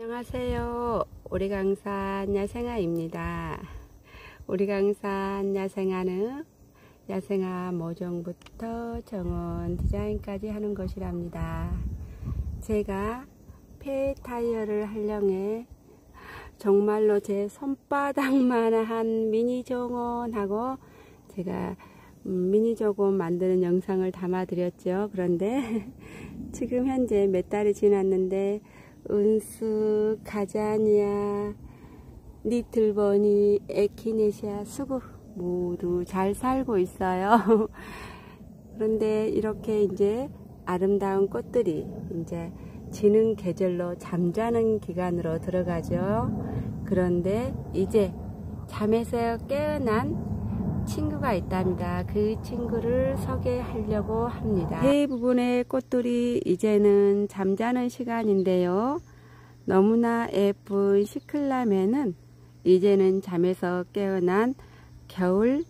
안녕하세요. 오리강산 야생아입니다. 오리강산 야생아는 야생아 모종부터 정원 디자인까지 하는 것이랍니다. 제가 폐 타이어를 활용해 정말로 제 손바닥만한 미니 정원하고 제가 음, 미니 조금 만드는 영상을 담아 드렸죠. 그런데 지금 현재 몇 달이 지났는데 은수, 가자니아, 니틀버니, 에키네시아, 수국 모두 잘 살고 있어요. 그런데 이렇게 이제 아름다운 꽃들이 이제 지는 계절로 잠자는 기간으로 들어가죠. 그런데 이제 잠에서 깨어난 친구가 있답니다. 그 친구를 소개하려고 합니다. 대부분의 꽃들이 이제는 잠자는 시간인데요. 너무나 예쁜 시클라멘은 이제는 잠에서 깨어난 겨울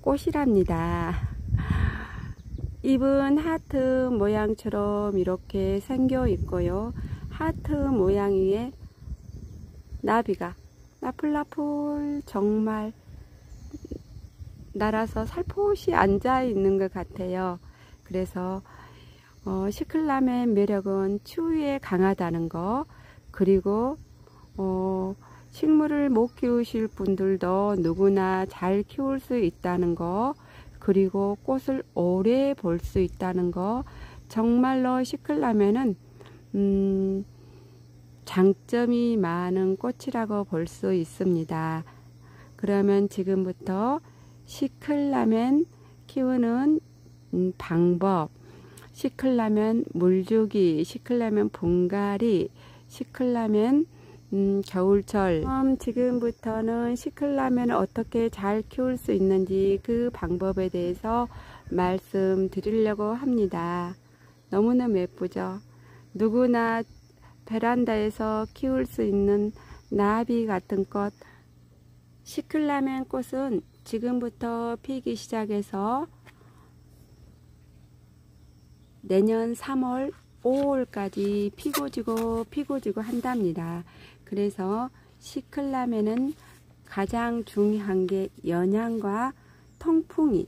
꽃이랍니다. 잎은 하트 모양처럼 이렇게 생겨 있고요. 하트 모양 위에 나비가 나풀나풀 정말 날아서 살포시 앉아 있는 것 같아요. 그래서 어, 시클라멘 매력은 추위에 강하다는 거 그리고 어, 식물을 못 키우실 분들도 누구나 잘 키울 수 있다는 거 그리고 꽃을 오래 볼 수 있다는 거 정말로 시클라멘은 음, 장점이 많은 꽃이라고 볼 수 있습니다. 그러면 지금부터 시클라멘 키우는 음, 방법 시클라멘 물주기 시클라멘 분갈이 시클라멘 음, 겨울철 음, 지금부터는 시클라멘을 어떻게 잘 키울 수 있는지 그 방법에 대해서 말씀드리려고 합니다. 너무너무 예쁘죠? 누구나 베란다에서 키울 수 있는 나비 같은 꽃 시클라멘 꽃은 지금부터 피기 시작해서 내년 3월 5월까지 피고 지고 피고 지고 한답니다. 그래서 시클라멘은 가장 중요한 게 영양과 통풍이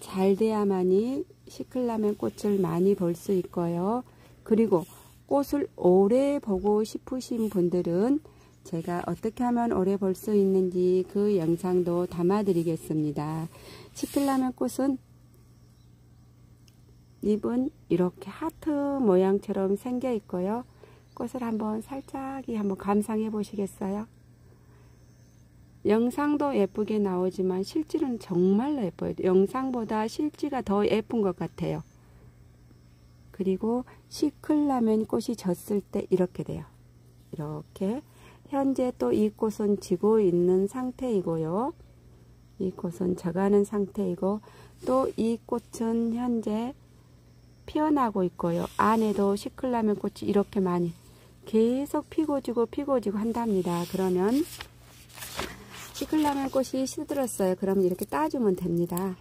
잘 돼야만이 시클라멘 꽃을 많이 볼 수 있고요. 그리고 꽃을 오래 보고 싶으신 분들은 제가 어떻게 하면 오래 볼 수 있는지 그 영상도 담아 드리겠습니다. 시클라멘 꽃은 잎은 이렇게 하트 모양처럼 생겨 있고요. 꽃을 한번 살짝이 한번 감상해 보시겠어요? 영상도 예쁘게 나오지만 실질은 정말로 예뻐요. 영상보다 실지가 더 예쁜 것 같아요. 그리고 시클라멘 꽃이 졌을 때 이렇게 돼요. 이렇게 현재 또 이 꽃은 지고 있는 상태이고요. 이 꽃은 져가는 상태이고 또 이 꽃은 현재 피어나고 있고요. 안에도 시클라멘 꽃이 이렇게 많이 계속 피고 지고 피고 지고 한답니다. 그러면 시클라멘 꽃이 시들었어요. 그러면 이렇게 따주면 됩니다.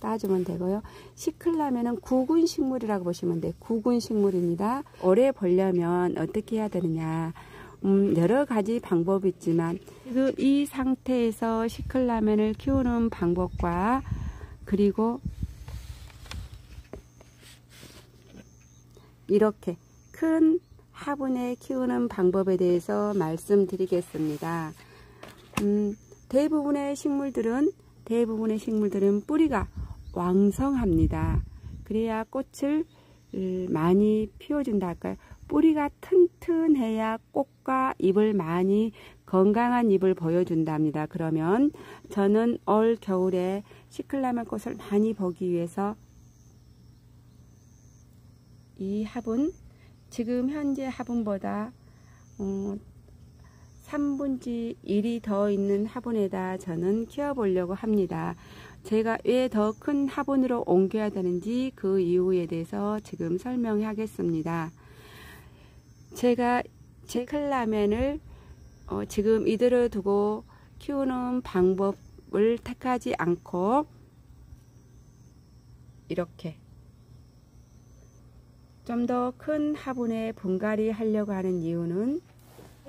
따주면 되고요. 시클라멘은 구근 식물이라고 보시면 돼요. 구근 식물입니다. 오래 보려면 어떻게 해야 되느냐. 음, 여러 가지 방법이 있지만 지금 이 상태에서 시클라멘을 키우는 방법과 그리고 이렇게 큰 화분에 키우는 방법에 대해서 말씀드리겠습니다. 음, 대부분의 식물들은 대부분의 식물들은 뿌리가 왕성합니다. 그래야 꽃을 음, 많이 피워준다 할까요? 뿌리가 튼튼해야 꽃과 잎을 많이 건강한 잎을 보여준답니다. 그러면 저는 올 겨울에 시클라멘 꽃을 많이 보기 위해서 이 화분 지금 현재 화분보다 어, 3분지 1이 더 있는 화분에다 저는 키워보려고 합니다. 제가 왜 더 큰 화분으로 옮겨야 되는지 그 이유에 대해서 지금 설명하겠습니다. 제가 제 클라멘을 어, 지금 이대로 두고 키우는 방법을 택하지 않고 이렇게 좀 더 큰 화분에 분갈이 하려고 하는 이유는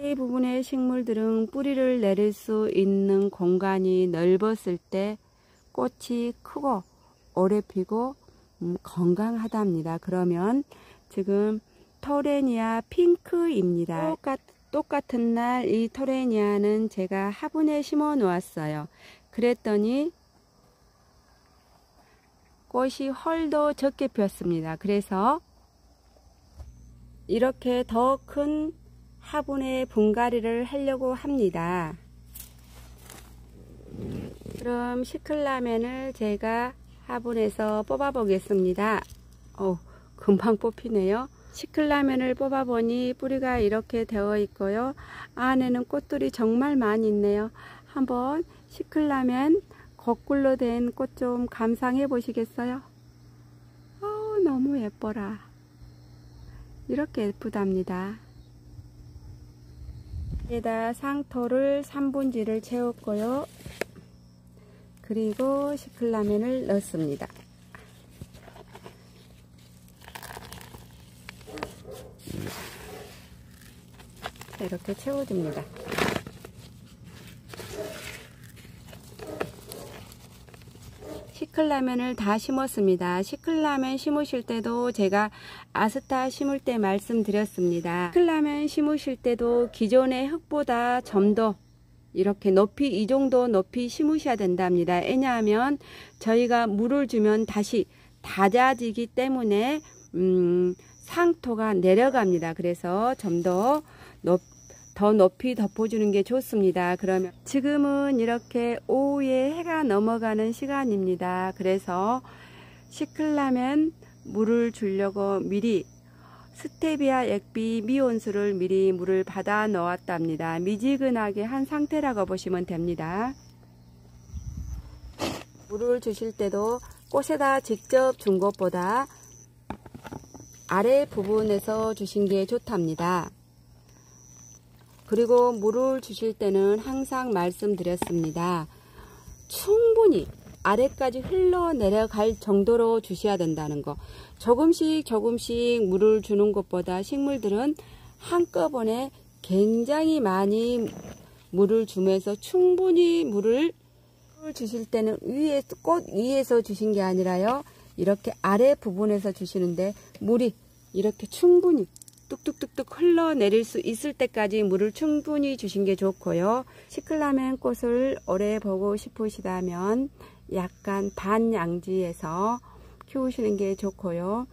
이 부분의 식물들은 뿌리를 내릴 수 있는 공간이 넓었을 때 꽃이 크고 오래 피고 음, 건강하답니다. 그러면 지금 토레니아 핑크입니다. 똑같, 똑같은 날이 토레니아는 제가 화분에 심어 놓았어요. 그랬더니 꽃이 헐도 적게 피었습니다. 그래서 이렇게 더 큰 화분에 분갈이를 하려고 합니다. 그럼 시클라멘을 제가 화분에서 뽑아 보겠습니다. 어, 금방 뽑히네요. 시클라멘을 뽑아 보니 뿌리가 이렇게 되어 있고요. 안에는 꽃들이 정말 많이 있네요. 한번 시클라멘 거꾸로 된 꽃 좀 감상해 보시겠어요? 어, 너무 예뻐라. 이렇게 예쁘답니다. 여기다 상토를 3분지를 채웠고요. 그리고 시클라멘을 넣습니다. 이렇게 채워줍니다. 시클라멘을 다 심었습니다. 시클라멘 심으실 때도 제가 아스타 심을 때 말씀드렸습니다. 시클라멘 심으실 때도 기존의 흙보다 좀 더 이렇게 높이 이 정도 높이 심으셔야 된답니다. 왜냐하면 저희가 물을 주면 다시 닫아지기 때문에 음, 상토가 내려갑니다. 그래서 좀 더 높, 더 높이 덮어주는 게 좋습니다. 그러면 지금은 이렇게 오후에 해가 넘어가는 시간입니다. 그래서 시클라면 물을 주려고 미리 스테비아 액비 미온수를 미리 물을 받아 넣었답니다. 미지근하게 한 상태라고 보시면 됩니다. 물을 주실 때도 꽃에다 직접 준 것보다 아래 부분에서 주신 게 좋답니다. 그리고 물을 주실 때는 항상 말씀드렸습니다. 충분히 아래까지 흘러내려갈 정도로 주셔야 된다는 거. 조금씩 조금씩 물을 주는 것보다 식물들은 한꺼번에 굉장히 많이 물을 주면서 충분히 물을 주실 때는 위에 꽃 위에서 주신 게 아니라요. 이렇게 아래 부분에서 주시는데 물이 이렇게 충분히 뚝뚝뚝뚝 흘러내릴 수 있을 때까지 물을 충분히 주신 게 좋고요. 시클라멘 꽃을 오래 보고 싶으시다면 약간 반양지에서 키우시는 게 좋고요.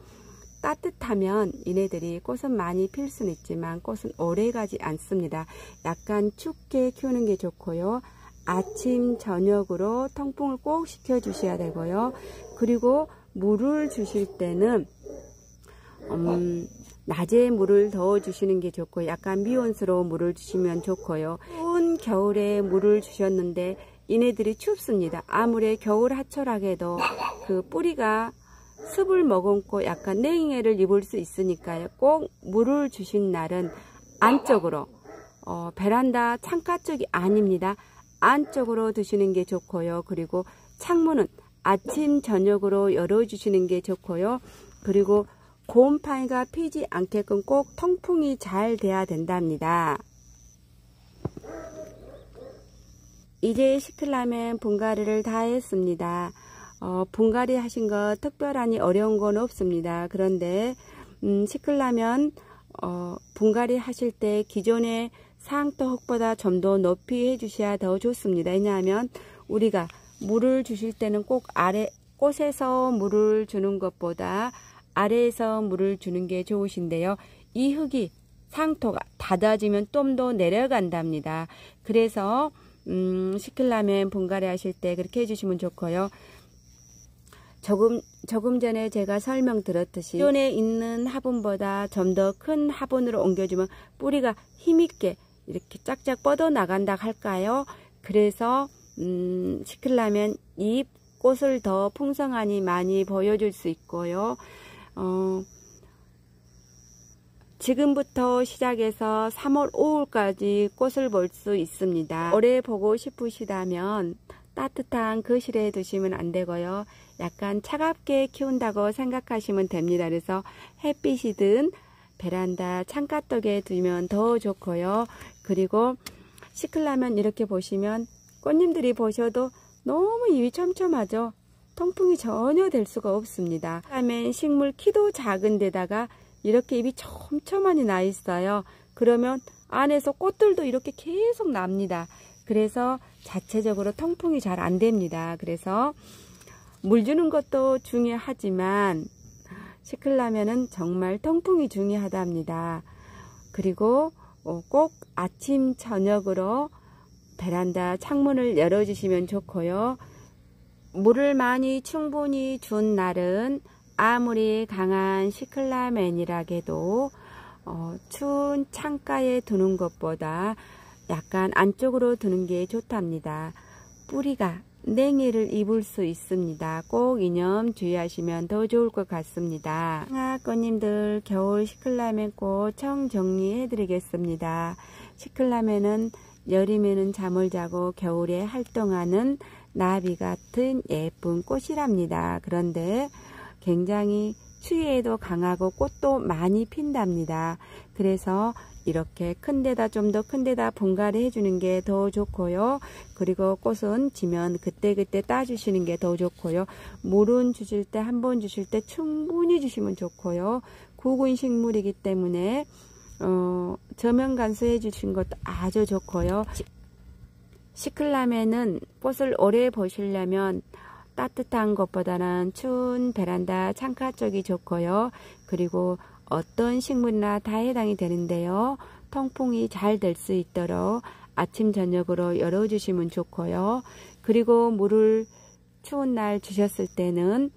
따뜻하면 이네들이 꽃은 많이 필 수는 있지만 꽃은 오래 가지 않습니다. 약간 춥게 키우는 게 좋고요. 아침 저녁으로 통풍을 꼭 시켜 주셔야 되고요. 그리고 물을 주실 때는 음, 낮에 물을 더 주시는 게 좋고 약간 미온수로 물을 주시면 좋고요. 추운 겨울에 물을 주셨는데 이네들이 춥습니다. 아무리 겨울 하철하게도 그 뿌리가 습을 머금고 약간 냉해를 입을 수 있으니까요. 꼭 물을 주신 날은 안쪽으로 어, 베란다 창가 쪽이 아닙니다. 안쪽으로 두시는 게 좋고요. 그리고 창문은 아침 저녁으로 열어주시는 게 좋고요. 그리고 곰팡이가 피지 않게끔 꼭 통풍이 잘 돼야 된답니다. 이제 시클라면 분갈이를 다 했습니다. 어, 분갈이 하신 거 특별하니 어려운 건 없습니다. 그런데 음, 시클라면 어, 분갈이 하실 때 기존의 상토 흙보다 좀 더 높이 해주셔야 더 좋습니다. 왜냐하면 우리가 물을 주실 때는 꼭 아래 꽃에서 물을 주는 것보다 아래에서 물을 주는 게 좋으신데요. 이 흙이 상토가 닫아지면 좀 더 내려간답니다. 그래서 음, 시킬라면 분갈이 하실 때 그렇게 해주시면 좋고요. 조금 조금 전에 제가 설명 드렸듯이 기존에 있는 화분보다 좀 더 큰 화분으로 옮겨주면 뿌리가 힘있게 이렇게 쫙쫙 뻗어 나간다 할까요? 그래서 음, 시킬라면 잎 꽃을 더 풍성하니 많이 보여줄 수 있고요. 어, 지금부터 시작해서 3월 5일까지 꽃을 볼 수 있습니다. 오래 보고 싶으시다면 따뜻한 거실에 두시면 안 되고요. 약간 차갑게 키운다고 생각하시면 됩니다. 그래서 햇빛이든 베란다 창가떡에 두면 더 좋고요. 그리고 시클라면 이렇게 보시면 꽃님들이 보셔도 너무 입이 촘촘하죠. 통풍이 전혀 될 수가 없습니다. 다음에 식물 키도 작은 데다가 이렇게 잎이 촘촘하니 나 있어요. 그러면 안에서 꽃들도 이렇게 계속 납니다. 그래서 자체적으로 통풍이 잘 안 됩니다. 그래서 물 주는 것도 중요하지만 시클라면은 정말 통풍이 중요하답니다. 그리고 어, 꼭 아침 저녁으로 베란다 창문을 열어주시면 좋고요. 물을 많이 충분히 준 날은 아무리 강한 시클라멘이라게도 어, 추운 창가에 두는 것보다 약간 안쪽으로 두는 게 좋답니다. 뿌리가 냉이를 입을 수 있습니다. 꼭 이념 주의하시면 더 좋을 것 같습니다. 꽃님들 겨울 시클라멘 꽃청 정리해 드리겠습니다. 시클라멘은 여름에는 잠을 자고 겨울에 활동하는 나비 같은 예쁜 꽃이랍니다. 그런데 굉장히 추위에도 강하고 꽃도 많이 핀답니다. 그래서 이렇게 큰 데다 좀 더 큰 데다 분갈이 해주는 게 더 좋고요. 그리고 꽃은 지면 그때그때 따주시는 게 더 좋고요. 물은 주실 때 한 번 주실 때 충분히 주시면 좋고요. 구근 식물이기 때문에 어, 저면 간수해 주신 것도 아주 좋고요. 시클라멘은 꽃을 오래 보시려면 따뜻한 것보다는 추운 베란다 창가 쪽이 좋고요. 그리고 어떤 식물이나 다 해당이 되는데요. 통풍이 잘 될 수 있도록 아침 저녁으로 열어주시면 좋고요. 그리고 물을 추운 날 주셨을 때는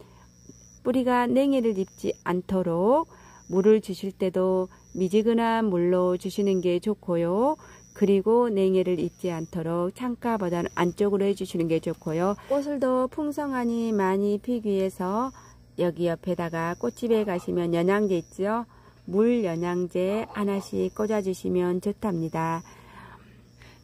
뿌리가 냉이를 입지 않도록 물을 주실 때도 미지근한 물로 주시는 게 좋고요. 그리고 냉해를 입지 않도록 창가보다는 안쪽으로 해주시는 게 좋고요. 꽃을 더 풍성하니 많이 피기 위해서 여기 옆에다가 꽃집에 가시면 연양제 있죠. 물 연양제 하나씩 꽂아주시면 좋답니다.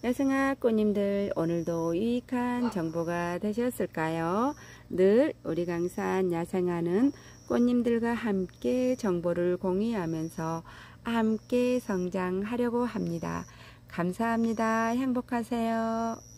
여성아 꽃님들 오늘도 유익한 정보가 되셨을까요? 늘 우리 강산 야생하는 꽃님들과 함께 정보를 공유하면서 함께 성장하려고 합니다. 감사합니다. 행복하세요.